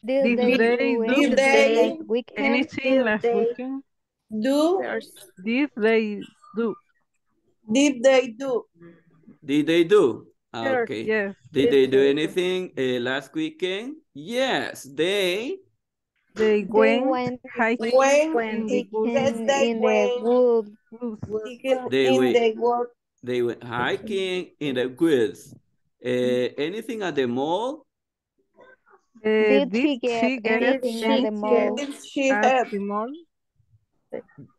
Did, Did they, they do do anything they- last weekend? Anything Did last they- weekend? Do, Did they do? did they do? Did they do? Ah, Okay. Yes. Did Did they do they do? anything uh, last weekend? Yes, they. They They went went hiking When When in the woods. they in the went, wood. woods. They in went- the work, They went hiking in the woods. Uh, anything at the mall? Uh, Did she get anything at the mall? did she at the mall?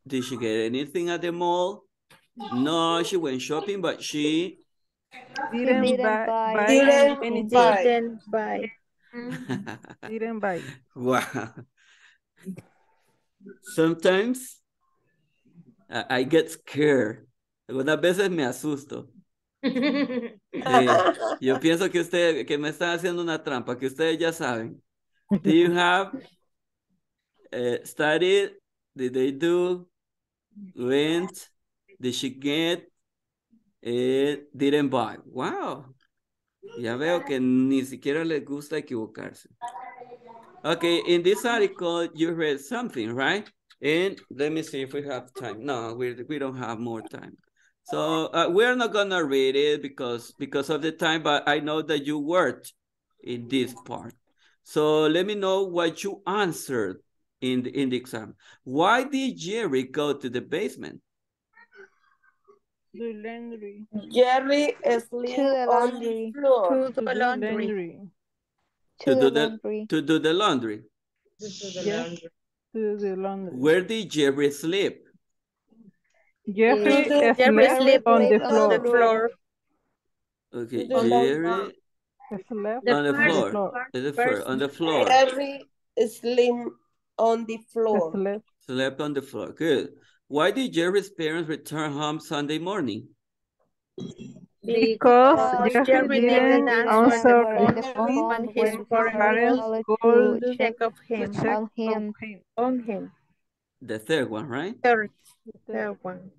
Did she get anything at the mall? No, she went shopping, but she Didn't, didn't buy, buy buy Didn't anything. buy. Didn't buy. Didn't buy. wow. Sometimes I, I get scared. Algunas veces me asusto. Eh, [laughs] yo pienso que usted, que me están haciendo una trampa, que ustedes ya saben. Do you have uh, studied? Did they do? Went? Did she get? Eh, didn't buy. Wow. Ya veo que ni siquiera les gusta equivocarse. Okay, in this article, you read something, right? And let me see if we have time. No, we, we don't have more time. So uh, we're not gonna read it because because of the time, but I know that you worked in this part. So let me know what you answered in the, in the exam. Why did Jerry go to the basement? Do laundry. Jerry sleep To the on the floor. To To the do laundry. laundry. To To the do the laundry. to do the laundry. Yes. To the laundry. Where did Jerry sleep? Jeffrey To do- Jeffrey slept sleep on the on on the floor. floor. Okay, To the laundry. Jerry slept on the floor. floor. On the floor. On the floor. Jerry sleep on the floor. slept Slept on the floor. Good. Why did Jerry's parents return home Sunday morning? because Because Jerry didn't didn't answer answer the the phone phone when when his his parents parents called called to to Check of him. check on on him. him. On him. The third one, right? Third. Third one.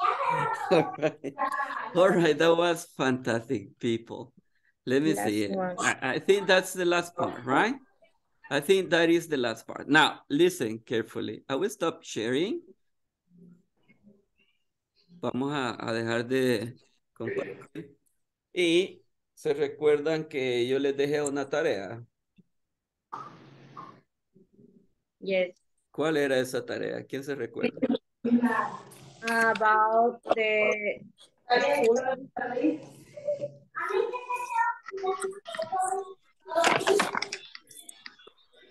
[laughs] All right. All right, that was fantastic, people. Let me Last see. I, I think that's the last part, right? I think that is the last part. Now, listen carefully. I will stop sharing. Vamos a, a dejar de compartir. Y se recuerdan que yo les dejé una tarea. Yes. ¿Cuál era esa tarea? ¿Quién se recuerda? About the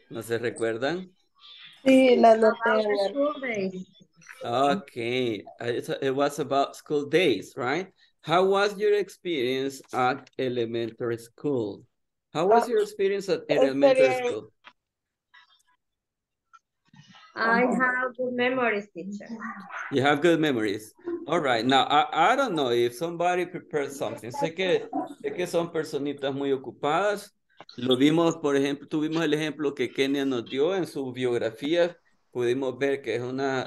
¿No se recuerdan? Sí, la noté. Okay, it's- it was about school days, right? How was your experience at elementary school? How was your experience at elementary school? I have good memories, teacher. You have good memories. All right. Now, I, I don't know if somebody prepared something. Sé que, sé que son personitas muy ocupadas. Lo vimos, por ejemplo, tuvimos el ejemplo que Kenia nos dio en su biografía. Pudimos ver que es una,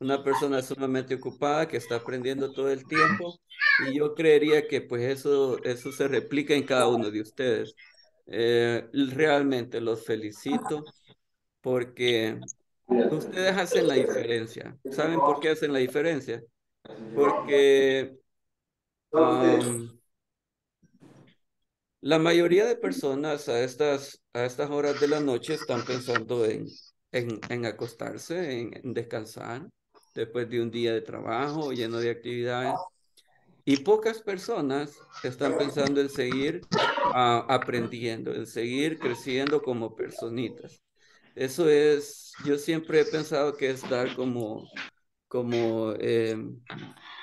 una persona sumamente ocupada que está aprendiendo todo el tiempo. Y yo creería que pues eso, eso se replica en cada uno de ustedes. Eh, realmente los felicito porque ustedes hacen la diferencia. ¿Saben por qué hacen la diferencia? Porque la mayoría de personas a estas, a estas horas de la noche están pensando en, en, en acostarse, en, en descansar, después de un día de trabajo lleno de actividades. Y pocas personas están pensando en seguir ah, aprendiendo, en seguir creciendo como personitas. Eso es, yo siempre he pensado que es dar como, como eh,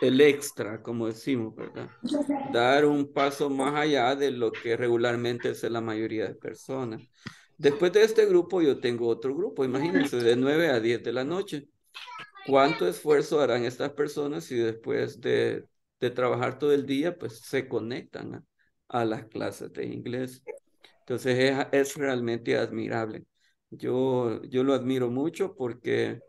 el extra, como decimos, ¿verdad? [laughs] Dar un paso más allá de lo que regularmente hace la mayoría de personas. Después de este grupo yo tengo otro grupo, imagínense, de 9 a 10 de la noche. ¿Cuánto esfuerzo harán estas personas si después de, de trabajar todo el día, pues se conectan a, a las clases de inglés? Entonces es, es realmente admirable. Yo, yo lo admiro mucho porque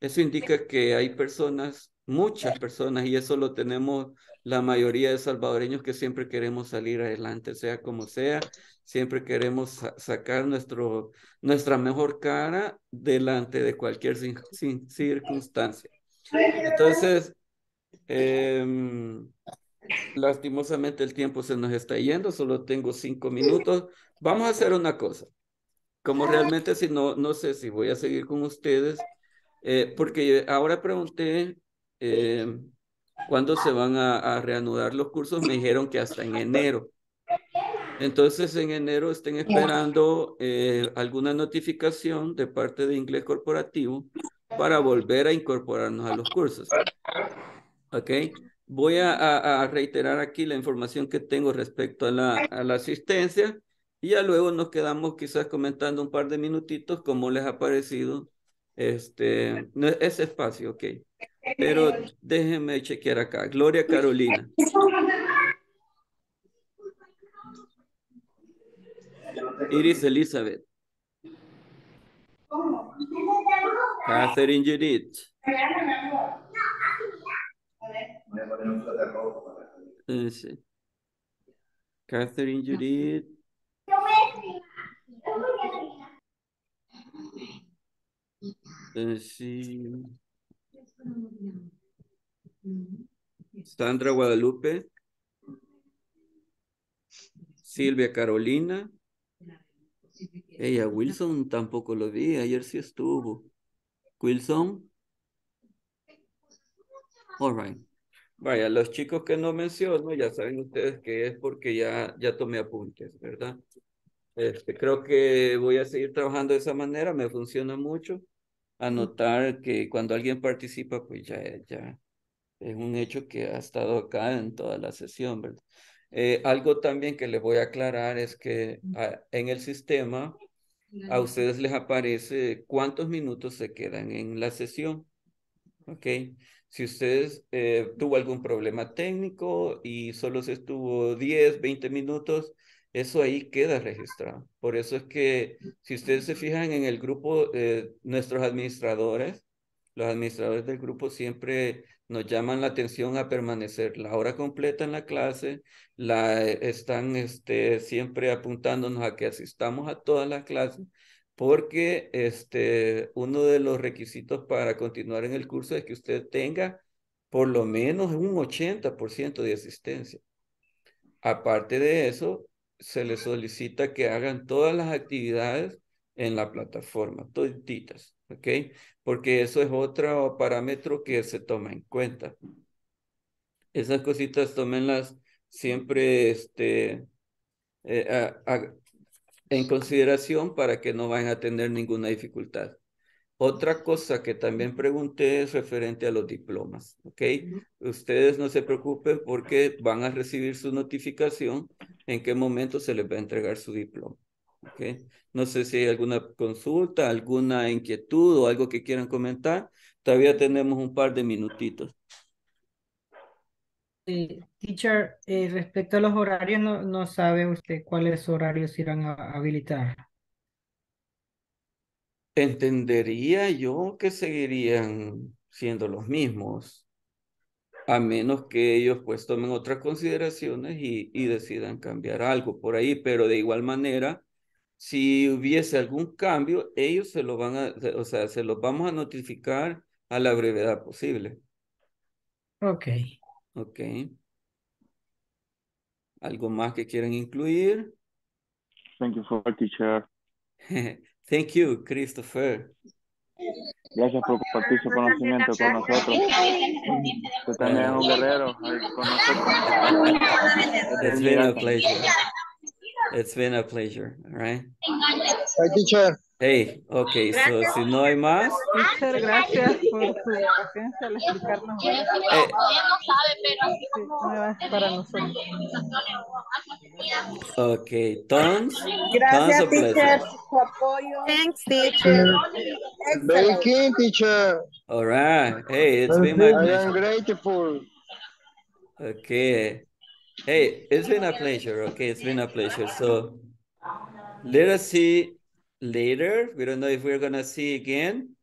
eso indica que hay personas, muchas personas, y eso lo tenemos la mayoría de salvadoreños que siempre queremos salir adelante, sea como sea, siempre queremos sa- sacar nuestro, nuestra mejor cara delante de cualquier circunstancia. Entonces, em, lastimosamente el tiempo se nos está yendo, solo tengo cinco minutos. Vamos a hacer una cosa como realmente si no, no sé si voy a seguir con ustedes, eh, porque ahora pregunté eh, cuándo se van a, a reanudar los cursos, me dijeron que hasta en enero. Entonces en enero estén esperando eh, alguna notificación de parte de inglés corporativo para volver a incorporarnos a los cursos. ¿Ok? Voy a, reiterar aquí la información que tengo respecto a la, a la asistencia y ya luego nos quedamos quizás comentando un par de minutitos cómo les ha parecido este, ese espacio, ok. Pero déjenme chequear acá. Gloria Carolina. Iris Elizabeth. Catherine Judith. Sí. Catherine Judith. Sí. Sandra Guadalupe. Silvia Carolina. Ella, Wilson tampoco lo vi, ayer sí estuvo. Wilson. All right. Vaya, los chicos que no menciono, ya saben ustedes que es porque ya, ya tomé apuntes, ¿verdad? Este, creo que voy a seguir trabajando de esa manera, me funciona mucho. Anotar que cuando alguien participa, pues ya, ya es un hecho que ha estado acá en toda la sesión, ¿verdad? Eh, algo también que les voy a aclarar es que ah, en el sistema a ustedes les aparece cuántos minutos se quedan en la sesión. ¿Ok? Si ustedes eh, tuvo algún problema técnico y solo se estuvo 10, 20 minutos, eso ahí queda registrado. Por eso es que si ustedes se fijan en el grupo, eh, nuestros administradores, los administradores del grupo siempre nos llaman la atención a permanecer la hora completa en la clase, la, están este, siempre apuntándonos a que asistamos a todas las clases, porque este, uno de los requisitos para continuar en el curso es que usted tenga por lo menos un 80% de asistencia. Aparte de eso, se les solicita que hagan todas las actividades en la plataforma, toditas, ¿ok? Porque eso es otro parámetro que se toma en cuenta. Esas cositas tómenlas siempre este, eh, en consideración para que no vayan a tener ninguna dificultad. Otra cosa que también pregunté es referente a los diplomas, ¿ok? Ustedes no se preocupen porque van a recibir su notificación en qué momento se les va a entregar su diploma, ¿ok? No sé si hay alguna consulta, alguna inquietud o algo que quieran comentar. Todavía tenemos un par de minutitos. Eh, teacher, eh, respecto a los horarios, no, no sabe usted cuáles horarios irán a habilitar. Entendería yo que seguirían siendo los mismos, a menos que ellos pues tomen otras consideraciones y, y decidan cambiar algo por ahí, pero de igual manera, si hubiese algún cambio, ellos se lo van a, o sea, se los vamos a notificar a la brevedad posible. Ok. Ok. ¿Algo más que quieran incluir? Thank you for teacher. [laughs] Thank you, Christopher. Gracias por compartir su conocimiento con nosotros. Usted también es un guerrero con nosotros. It's been a pleasure. It's been a pleasure, all right? Hi, teacher. Hey, okay, so si no hay más, Teacher, gracias por su paciencia al explicarnos. eh, Sí, para nosotros. okay, tons, Gracias, teacher, pleasure. su apoyo. Thanks, teacher. Excellent. keen, teacher. All right, hey, it's been my I am pleasure. grateful. Okay, hey, it's been a pleasure. Okay, it's been a pleasure. So let us see later. We don't know if we're gonna see again,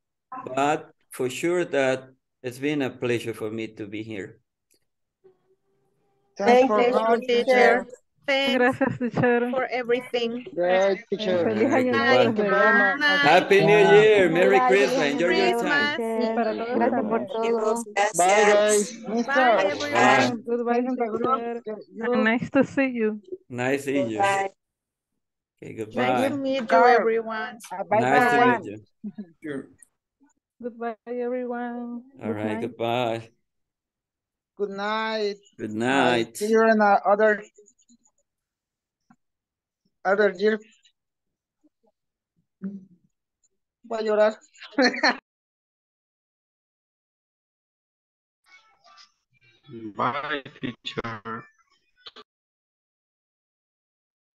but for sure that it's been a pleasure for me to be here. Thanks Thank for you, coming, teacher. Thanks Gracias, teacher. for everything. Great, teacher. Feliz año nuevo Thank you very much. Happy New Year, Merry Christmas, enjoy your time. Y para todos Gracias por todo. Bye, guys. Bye, Mister. everyone. Goodbye, teacher. And nice to see you. Nice seeing you. Okay, Nice to meet you, everyone. Nice to meet you. Goodbye, everyone. All Good right, night. goodbye. Good night. Good night. see you in uh, other other year. Voy a llorar. [laughs] Bye, teacher.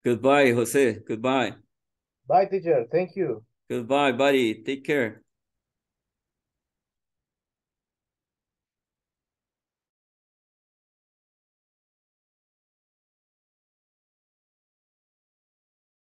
Goodbye, Jose. Goodbye. Bye, teacher. Thank you. Goodbye, buddy. Take care.